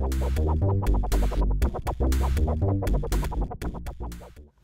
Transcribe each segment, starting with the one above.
Thank you.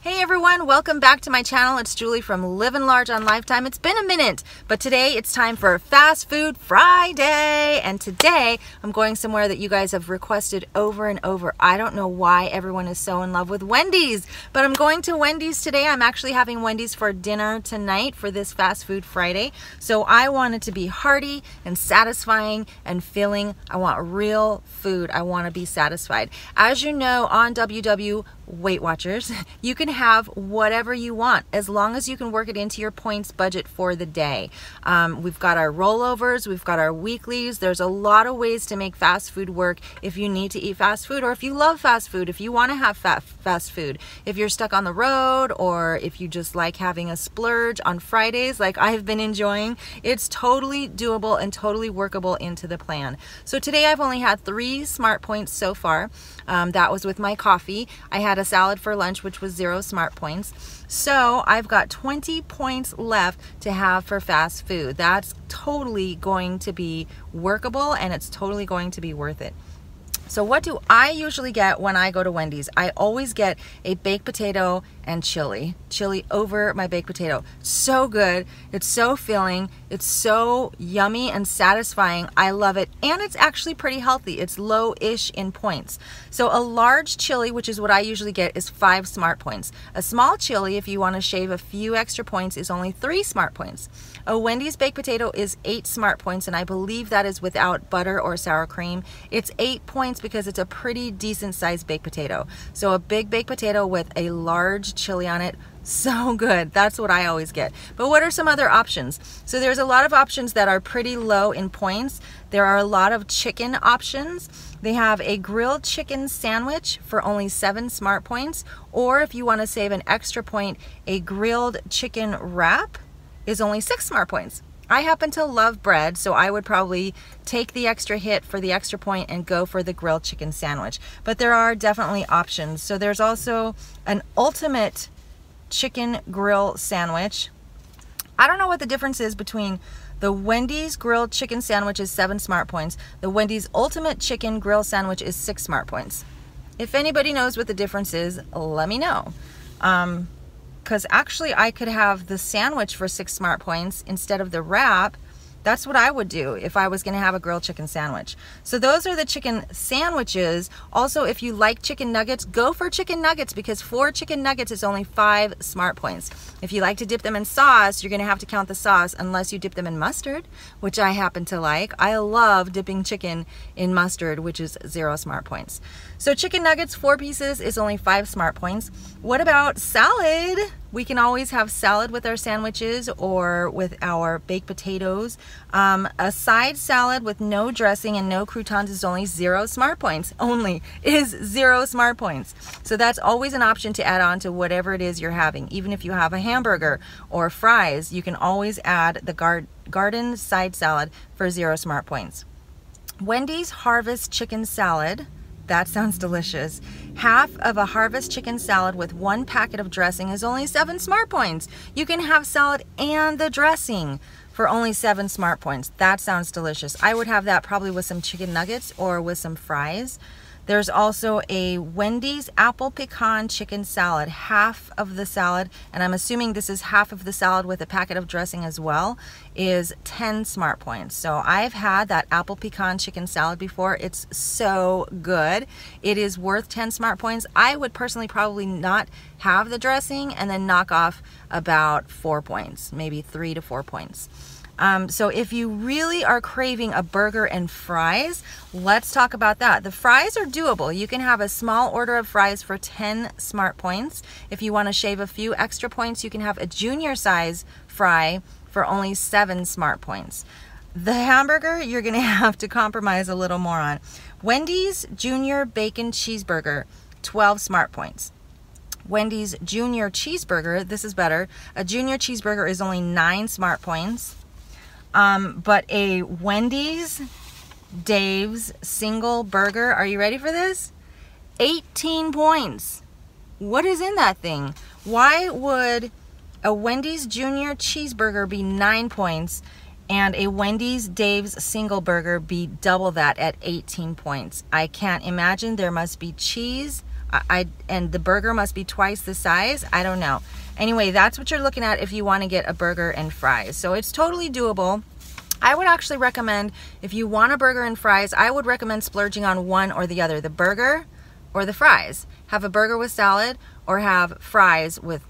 Hey everyone, welcome back to my channel. It's Julie from Living Large on Lifetime. It's been a minute, but today it's time for Fast Food Friday. And today I'm going somewhere that you guys have requested over and over. I don't know why everyone is so in love with Wendy's, but I'm going to Wendy's today. I'm actually having Wendy's for dinner tonight for this Fast Food Friday. So I want it to be hearty and satisfying and filling. I want real food. I want to be satisfied. As you know, on WW Weight Watchers, you can have whatever you want as long as you can work it into your points budget for the day. Um, we've got our rollovers, we've got our weeklies. There's a lot of ways to make fast food work if you need to eat fast food or if you love fast food, if you want to have fast food. If you're stuck on the road or if you just like having a splurge on Fridays like I have been enjoying, it's totally doable and totally workable into the plan. So today I've only had three smart points so far. Um, that was with my coffee. I had a salad for lunch, which was zero smart points. So I've got 20 points left to have for fast food. That's totally going to be workable and it's totally going to be worth it. So what do I usually get when I go to Wendy's? I always get a baked potato and chili. Chili over my baked potato. So good. It's so filling. It's so yummy and satisfying. I love it. And it's actually pretty healthy. It's low-ish in points. So a large chili, which is what I usually get, is five smart points. A small chili, if you want to shave a few extra points, is only three smart points. A Wendy's baked potato is eight smart points, and I believe that is without butter or sour cream. It's eight points because it's a pretty decent sized baked potato. So a big baked potato with a large chili on it so good. That's what I always get. But what are some other options? So there's a lot of options that are pretty low in points. There are a lot of chicken options. They have a grilled chicken sandwich for only seven smart points. Or if you want to save an extra point, a grilled chicken wrap is only six smart points. I happen to love bread, so I would probably take the extra hit for the extra point and go for the grilled chicken sandwich. But there are definitely options. So there's also an ultimate chicken grill sandwich. I don't know what the difference is between the Wendy's grilled chicken sandwich is seven smart points. The Wendy's ultimate chicken grill sandwich is six smart points. If anybody knows what the difference is, let me know. Um, because actually I could have the sandwich for six smart points instead of the wrap that's what I would do if I was going to have a grilled chicken sandwich. So those are the chicken sandwiches. Also, if you like chicken nuggets, go for chicken nuggets because four chicken nuggets is only five smart points. If you like to dip them in sauce, you're going to have to count the sauce unless you dip them in mustard, which I happen to like. I love dipping chicken in mustard, which is zero smart points. So chicken nuggets, four pieces is only five smart points. What about salad? We can always have salad with our sandwiches or with our baked potatoes. Um, a side salad with no dressing and no croutons is only zero smart points. Only is zero smart points. So that's always an option to add on to whatever it is you're having. Even if you have a hamburger or fries, you can always add the gar garden side salad for zero smart points. Wendy's Harvest Chicken Salad that sounds delicious. Half of a harvest chicken salad with one packet of dressing is only seven smart points. You can have salad and the dressing for only seven smart points. That sounds delicious. I would have that probably with some chicken nuggets or with some fries. There's also a Wendy's apple pecan chicken salad, half of the salad, and I'm assuming this is half of the salad with a packet of dressing as well, is 10 smart points. So I've had that apple pecan chicken salad before. It's so good. It is worth 10 smart points. I would personally probably not have the dressing and then knock off about four points, maybe three to four points. Um, so if you really are craving a burger and fries, let's talk about that. The fries are doable. You can have a small order of fries for 10 smart points. If you want to shave a few extra points, you can have a junior size fry for only seven smart points. The hamburger, you're going to have to compromise a little more on. Wendy's Junior Bacon Cheeseburger, 12 smart points. Wendy's Junior Cheeseburger, this is better. A Junior Cheeseburger is only nine smart points. Um, but a Wendy's Dave's single burger, are you ready for this? 18 points. What is in that thing? Why would a Wendy's Junior cheeseburger be nine points and a Wendy's Dave's single burger be double that at 18 points. I can't imagine there must be cheese I, I and the burger must be twice the size. I don't know. Anyway, that's what you're looking at if you want to get a burger and fries. So it's totally doable. I would actually recommend if you want a burger and fries, I would recommend splurging on one or the other, the burger or the fries. Have a burger with salad or have fries with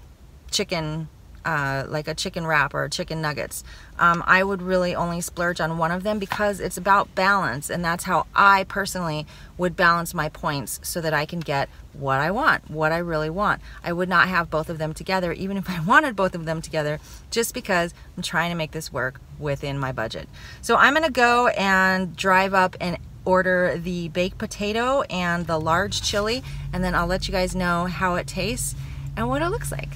chicken uh, like a chicken wrap or chicken nuggets. Um, I would really only splurge on one of them because it's about balance and that's how I personally would balance my points so that I can get what I want, what I really want. I would not have both of them together even if I wanted both of them together just because I'm trying to make this work within my budget. So I'm gonna go and drive up and order the baked potato and the large chili and then I'll let you guys know how it tastes and what it looks like.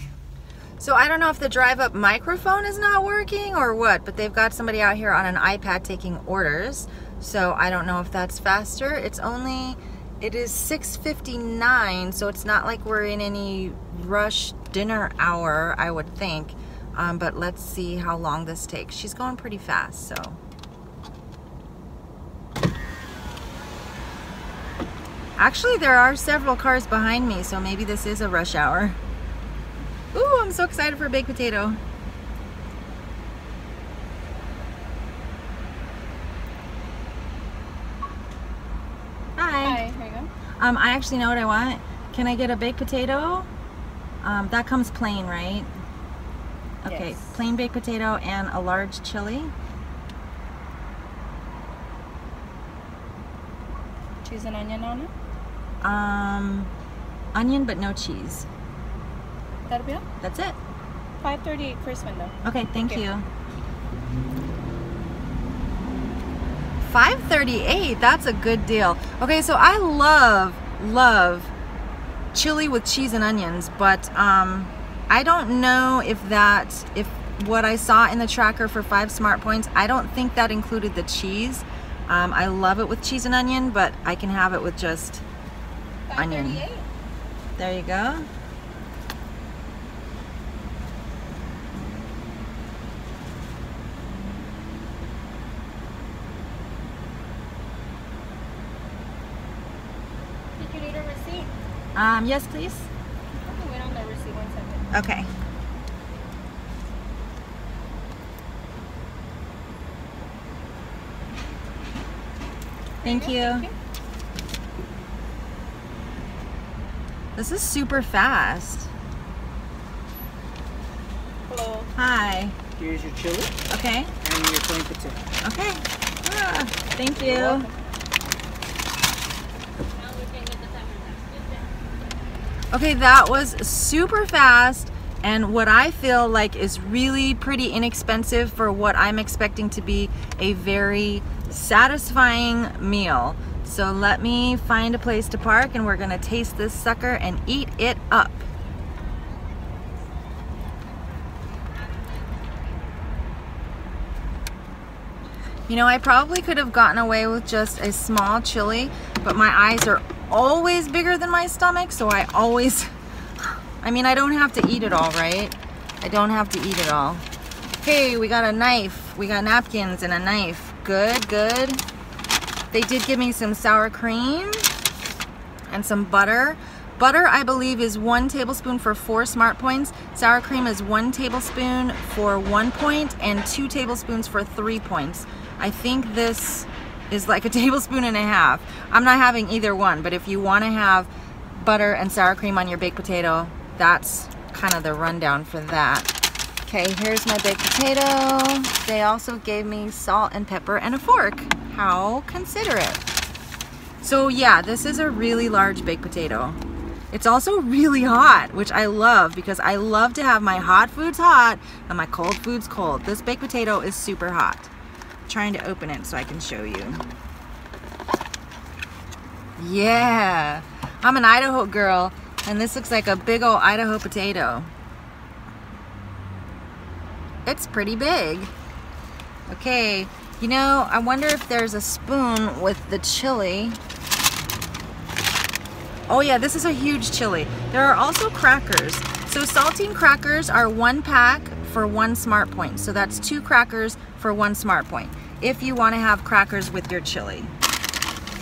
So I don't know if the drive up microphone is not working or what, but they've got somebody out here on an iPad taking orders. So I don't know if that's faster. It's only, it is 6.59, so it's not like we're in any rush dinner hour, I would think. Um, but let's see how long this takes. She's going pretty fast, so. Actually, there are several cars behind me, so maybe this is a rush hour. Ooh, I'm so excited for a baked potato. Hi. Hi, here you go. Um, I actually know what I want. Can I get a baked potato? Um, that comes plain, right? Okay, Yes. plain baked potato and a large chili. Cheese and onion on it. Um, onion but no cheese. That'll be all. That's it. 538 first window. Okay, thank Okay. you. 538, that's a good deal. Okay, so I love, love chili with cheese and onions, but um, I don't know if that, if what I saw in the tracker for five smart points, I don't think that included the cheese. Um, I love it with cheese and onion, but I can have it with just Onion. There you go. Did you need a receipt? Um, yes, please. Okay, wait on the receipt one second. Okay. Thank you. Thank you. This is super fast. Hello. Hi. Here's your chili Okay. and your plain potato. Okay. Ah, thank you. Okay, that was super fast and what I feel like is really pretty inexpensive for what I'm expecting to be a very satisfying meal. So let me find a place to park and we're gonna taste this sucker and eat it up. You know, I probably could have gotten away with just a small chili, but my eyes are always bigger than my stomach, so I always, I mean, I don't have to eat it all, right? I don't have to eat it all. Okay, we got a knife. We got napkins and a knife. Good, good. They did give me some sour cream and some butter. Butter, I believe, is one tablespoon for four smart points. Sour cream is one tablespoon for one point and two tablespoons for three points. I think this is like a tablespoon and a half. I'm not having either one, but if you want to have butter and sour cream on your baked potato, that's kind of the rundown for that. Okay, here's my baked potato. They also gave me salt and pepper and a fork. How considerate. So yeah, this is a really large baked potato. It's also really hot, which I love because I love to have my hot foods hot and my cold foods cold. This baked potato is super hot. Trying to open it so I can show you. Yeah, I'm an Idaho girl and this looks like a big old Idaho potato. It's pretty big. Okay, you know, I wonder if there's a spoon with the chili. Oh yeah, this is a huge chili. There are also crackers. So saltine crackers are one pack for one smart point. So that's two crackers for one smart point. If you want to have crackers with your chili.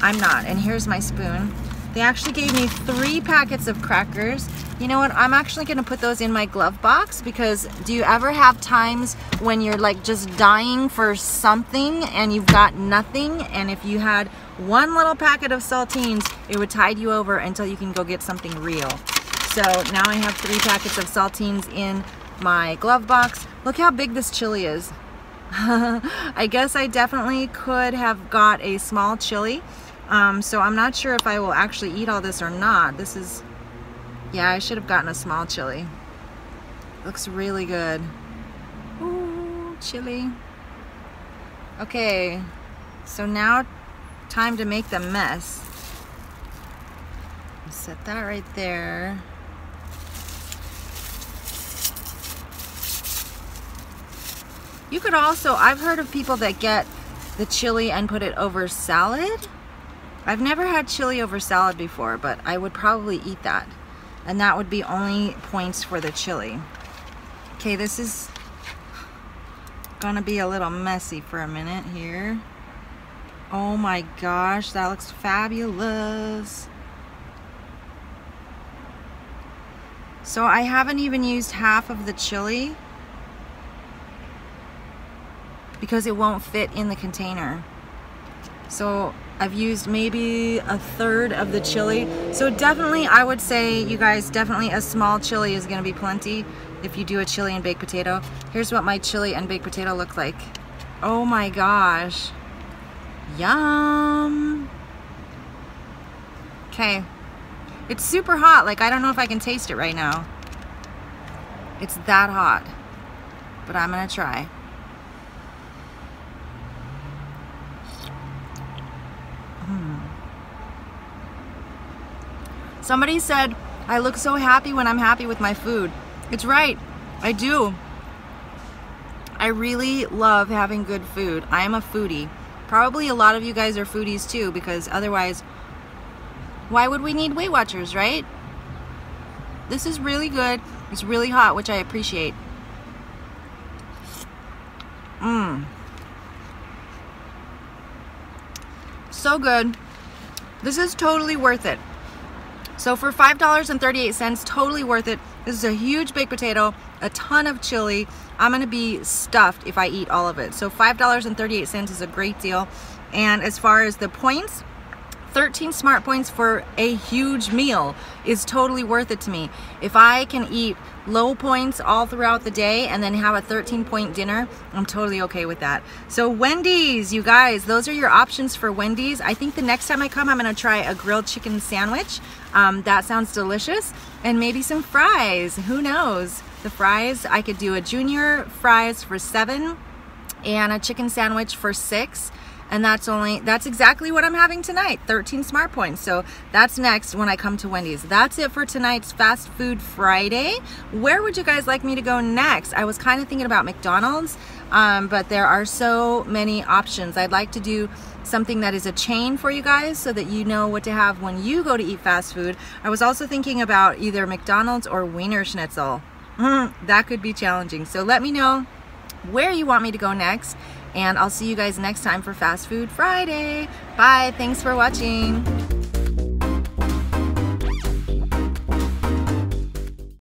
I'm not, and here's my spoon. They actually gave me three packets of crackers. You know what, I'm actually gonna put those in my glove box because do you ever have times when you're like just dying for something and you've got nothing and if you had one little packet of saltines, it would tide you over until you can go get something real. So now I have three packets of saltines in my glove box. Look how big this chili is. I guess I definitely could have got a small chili. Um, so I'm not sure if I will actually eat all this or not. This is, yeah, I should have gotten a small chili. Looks really good. Ooh, chili. Okay, so now time to make the mess. Set that right there. You could also, I've heard of people that get the chili and put it over salad. I've never had chili over salad before, but I would probably eat that. And that would be only points for the chili. Okay, this is gonna be a little messy for a minute here. Oh my gosh, that looks fabulous. So I haven't even used half of the chili because it won't fit in the container. So I've used maybe a third of the chili. So definitely, I would say, you guys, definitely a small chili is gonna be plenty if you do a chili and baked potato. Here's what my chili and baked potato look like. Oh my gosh. Yum. Okay. It's super hot. Like, I don't know if I can taste it right now. It's that hot. But I'm gonna try. Somebody said, I look so happy when I'm happy with my food. It's right, I do. I really love having good food. I am a foodie. Probably a lot of you guys are foodies too because otherwise, why would we need Weight Watchers, right? This is really good. It's really hot, which I appreciate. Mmm. So good. This is totally worth it. So for $5.38, totally worth it. This is a huge baked potato, a ton of chili. I'm gonna be stuffed if I eat all of it. So $5.38 is a great deal. And as far as the points, 13 smart points for a huge meal is totally worth it to me. If I can eat low points all throughout the day and then have a 13 point dinner, I'm totally okay with that. So Wendy's, you guys, those are your options for Wendy's. I think the next time I come, I'm gonna try a grilled chicken sandwich. Um, that sounds delicious. And maybe some fries, who knows? The fries, I could do a junior fries for seven and a chicken sandwich for six and that's only that's exactly what I'm having tonight 13 smart points. So that's next when I come to Wendy's. That's it for tonight's fast food Friday. Where would you guys like me to go next? I was kind of thinking about McDonald's um, but there are so many options. I'd like to do something that is a chain for you guys so that you know what to have when you go to eat fast food. I was also thinking about either McDonald's or Wienerschnitzel. Mm, that could be challenging. So let me know where you want me to go next and I'll see you guys next time for Fast Food Friday. Bye. Thanks for watching.